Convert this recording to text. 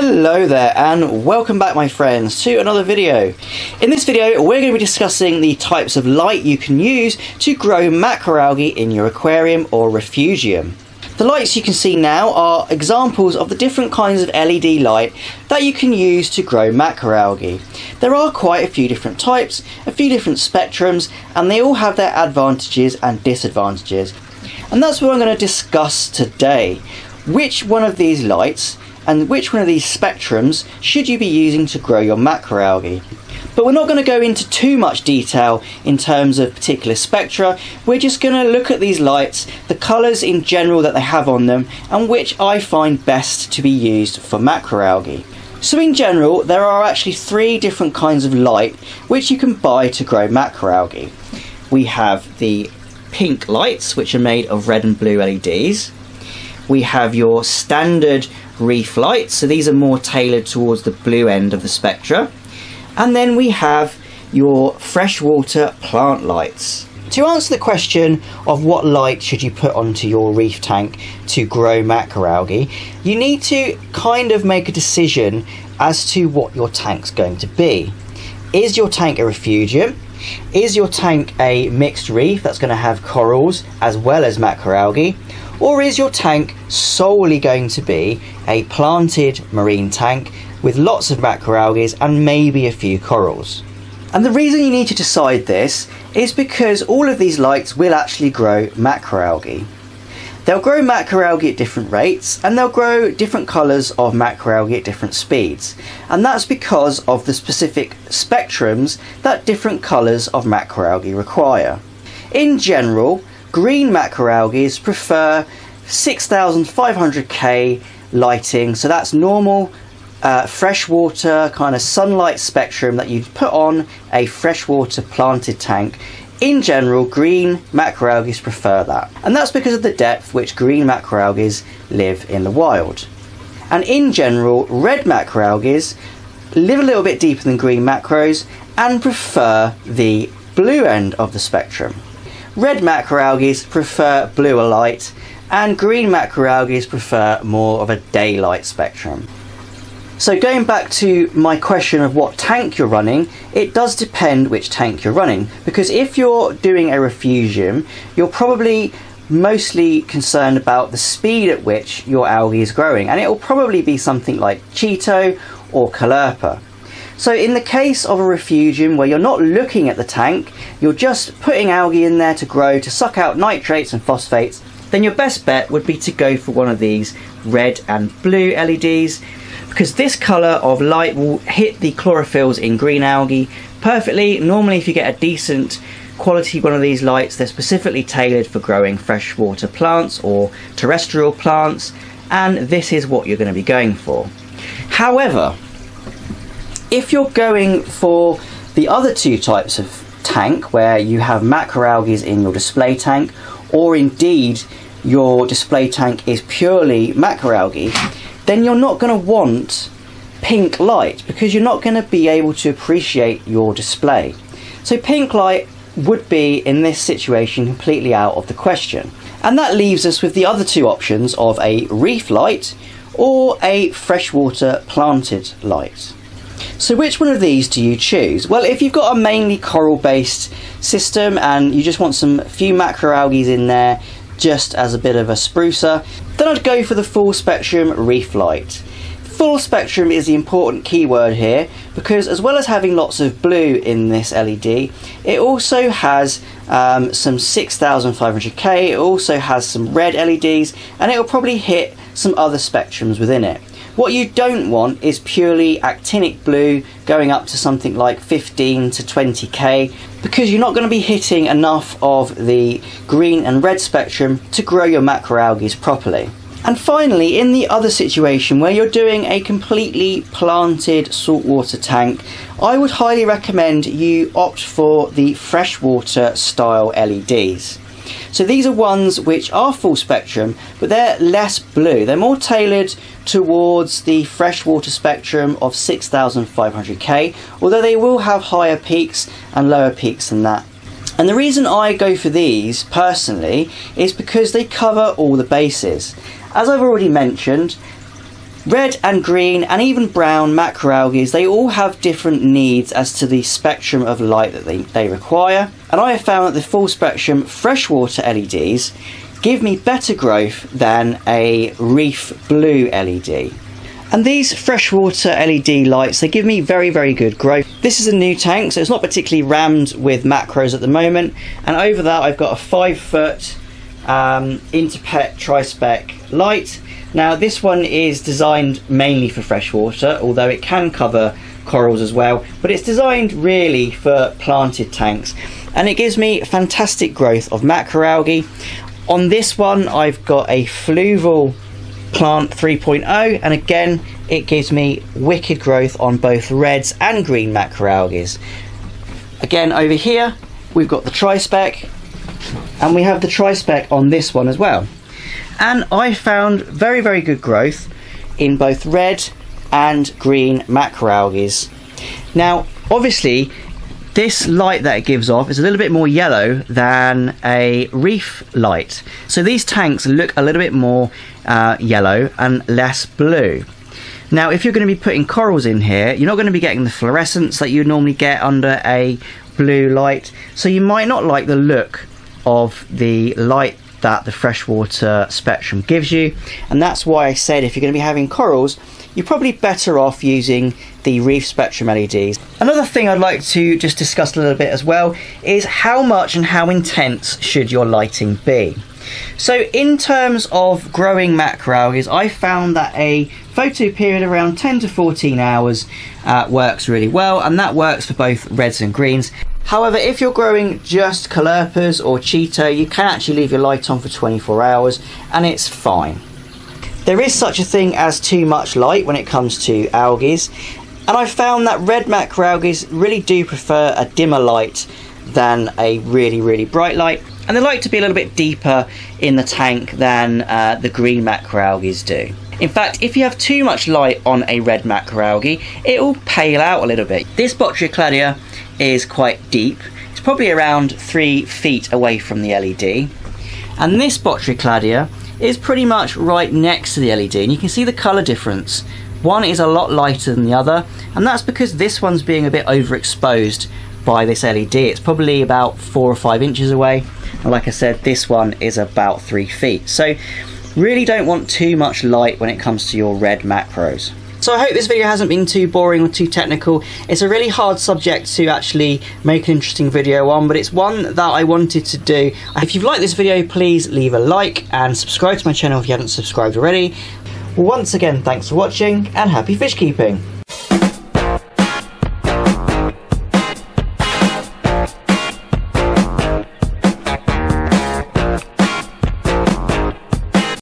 Hello there and welcome back my friends to another video. In this video we're going to be discussing the types of light you can use to grow macroalgae in your aquarium or refugium. The lights you can see now are examples of the different kinds of LED light that you can use to grow macroalgae. There are quite a few different types, a few different spectrums and they all have their advantages and disadvantages. And that's what I'm going to discuss today. Which one of these lights and which one of these spectrums should you be using to grow your macroalgae. But we're not going to go into too much detail in terms of particular spectra, we're just going to look at these lights, the colours in general that they have on them, and which I find best to be used for macroalgae. So in general, there are actually three different kinds of light which you can buy to grow macroalgae. We have the pink lights, which are made of red and blue LEDs. We have your standard reef lights, so these are more tailored towards the blue end of the spectra. And then we have your freshwater plant lights. To answer the question of what light should you put onto your reef tank to grow macroalgae, you need to kind of make a decision as to what your tank's going to be. Is your tank a refugium? Is your tank a mixed reef that's going to have corals as well as macroalgae? Or is your tank solely going to be a planted marine tank with lots of macroalgae and maybe a few corals? And the reason you need to decide this is because all of these lights will actually grow macroalgae. They'll grow macroalgae at different rates and they'll grow different colours of macroalgae at different speeds. And that's because of the specific spectrums that different colours of macroalgae require. In general, Green macroalgae prefer 6500K lighting, so that's normal uh, freshwater kind of sunlight spectrum that you'd put on a freshwater planted tank. In general, green macroalgae prefer that, and that's because of the depth which green macroalgae live in the wild. And in general, red macroalgae live a little bit deeper than green macros and prefer the blue end of the spectrum. Red macroalgae prefer bluer light and green macroalgae prefer more of a daylight spectrum. So going back to my question of what tank you're running, it does depend which tank you're running because if you're doing a refugium, you're probably mostly concerned about the speed at which your algae is growing and it will probably be something like Chaeto or Caulerpa. So in the case of a refugium where you're not looking at the tank, you're just putting algae in there to grow, to suck out nitrates and phosphates, then your best bet would be to go for one of these red and blue LEDs because this colour of light will hit the chlorophylls in green algae perfectly. Normally if you get a decent quality one of these lights, they're specifically tailored for growing freshwater plants or terrestrial plants and this is what you're going to be going for. However, if you're going for the other two types of tank, where you have macroalgae in your display tank, or indeed your display tank is purely macroalgae, then you're not going to want pink light because you're not going to be able to appreciate your display. So pink light would be in this situation completely out of the question. And that leaves us with the other two options of a reef light or a freshwater planted light. So which one of these do you choose? Well, if you've got a mainly coral-based system and you just want some few macroalgae in there just as a bit of a sprucer, then I'd go for the full spectrum reef light. Full spectrum is the important keyword here because as well as having lots of blue in this LED, it also has um, some 6500K, it also has some red LEDs, and it will probably hit some other spectrums within it. What you don't want is purely actinic blue going up to something like 15 to 20k because you're not going to be hitting enough of the green and red spectrum to grow your macroalgae properly. And finally, in the other situation where you're doing a completely planted saltwater tank, I would highly recommend you opt for the freshwater style LEDs. So these are ones which are full spectrum, but they're less blue. They're more tailored towards the freshwater spectrum of 6500K, although they will have higher peaks and lower peaks than that. And the reason I go for these personally is because they cover all the bases. As I've already mentioned, Red and green and even brown macroalgae, they all have different needs as to the spectrum of light that they, they require. And I have found that the full spectrum freshwater LEDs give me better growth than a reef blue LED. And these freshwater LED lights, they give me very, very good growth. This is a new tank, so it's not particularly rammed with macros at the moment. And over that, I've got a five foot um, Interpet Tri-Spec light now this one is designed mainly for freshwater, although it can cover corals as well, but it's designed really for planted tanks and it gives me fantastic growth of macroalgae. On this one I've got a fluval plant 3.0 and again it gives me wicked growth on both reds and green macroalgae. Again over here we've got the tri-spec and we have the tri-spec on this one as well and I found very very good growth in both red and green macroalgae. Now obviously this light that it gives off is a little bit more yellow than a reef light so these tanks look a little bit more uh, yellow and less blue. Now if you're going to be putting corals in here you're not going to be getting the fluorescence that you normally get under a blue light so you might not like the look of the light that the freshwater spectrum gives you and that's why I said if you're going to be having corals you're probably better off using the reef spectrum LEDs. Another thing I'd like to just discuss a little bit as well is how much and how intense should your lighting be. So in terms of growing macroalgae, I found that a photo period around 10 to 14 hours uh, works really well and that works for both reds and greens However, if you're growing just Caulerpas or Chaeto, you can actually leave your light on for 24 hours and it's fine. There is such a thing as too much light when it comes to algae, and I found that red macroalgae really do prefer a dimmer light than a really, really bright light, and they like to be a little bit deeper in the tank than uh, the green macroalgae do. In fact, if you have too much light on a red macroalgae, it will pale out a little bit. This Botryocladia is quite deep. It's probably around three feet away from the LED. And this Botryocladia is pretty much right next to the LED, and you can see the colour difference. One is a lot lighter than the other, and that's because this one's being a bit overexposed by this LED. It's probably about four or five inches away, and like I said, this one is about three feet. So really don't want too much light when it comes to your red macros. So I hope this video hasn't been too boring or too technical. It's a really hard subject to actually make an interesting video on, but it's one that I wanted to do. If you've liked this video, please leave a like and subscribe to my channel if you haven't subscribed already. Once again, thanks for watching and happy fish keeping.